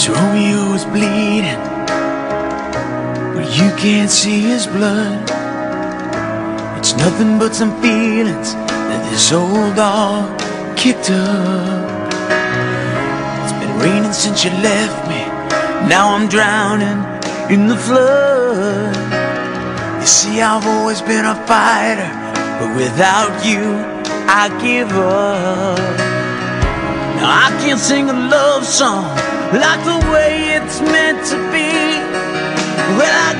Cause Romeo is bleeding, but you can't see his blood. It's nothing but some feelings that this old dog kicked up. It's been raining since you left me. Now I'm drowning in the flood. You see, I've always been a fighter, but without you, I give up. I can't sing a love song like the way it's meant to be. Well, I